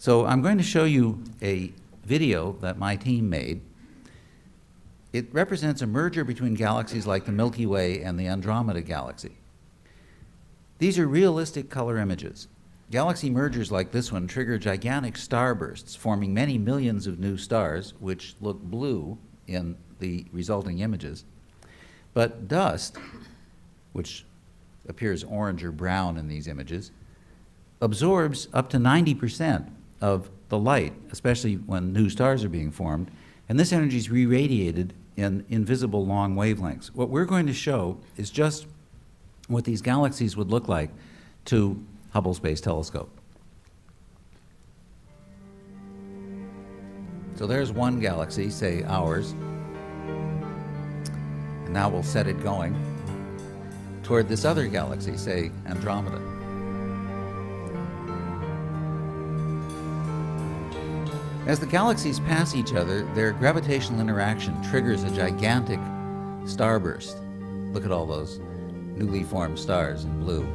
So I'm going to show you a video that my team made. It represents a merger between galaxies like the Milky Way and the Andromeda Galaxy. These are realistic color images. Galaxy mergers like this one trigger gigantic starbursts, forming many millions of new stars, which look blue in the resulting images. But dust, which appears orange or brown in these images, absorbs up to 90% of the light, especially when new stars are being formed, and this energy is re-radiated in invisible long wavelengths. What we're going to show is just what these galaxies would look like to Hubble Space Telescope. So there's one galaxy, say ours, and now we'll set it going toward this other galaxy, say Andromeda. As the galaxies pass each other, their gravitational interaction triggers a gigantic starburst. Look at all those newly formed stars in blue.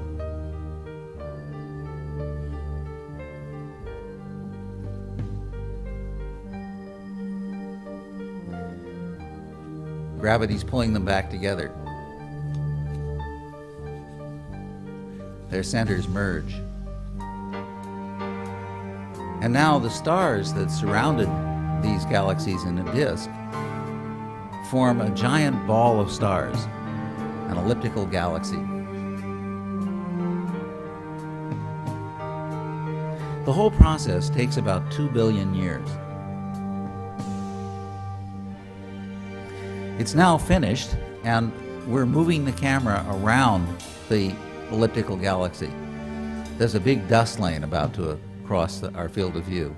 Gravity's pulling them back together. Their centers merge. And now the stars that surrounded these galaxies in a disk form a giant ball of stars, an elliptical galaxy. The whole process takes about 2 billion years. It's now finished, and we're moving the camera around the elliptical galaxy. There's a big dust lane about to cross the, our field of view.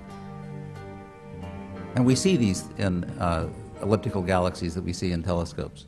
And we see these in uh, elliptical galaxies that we see in telescopes.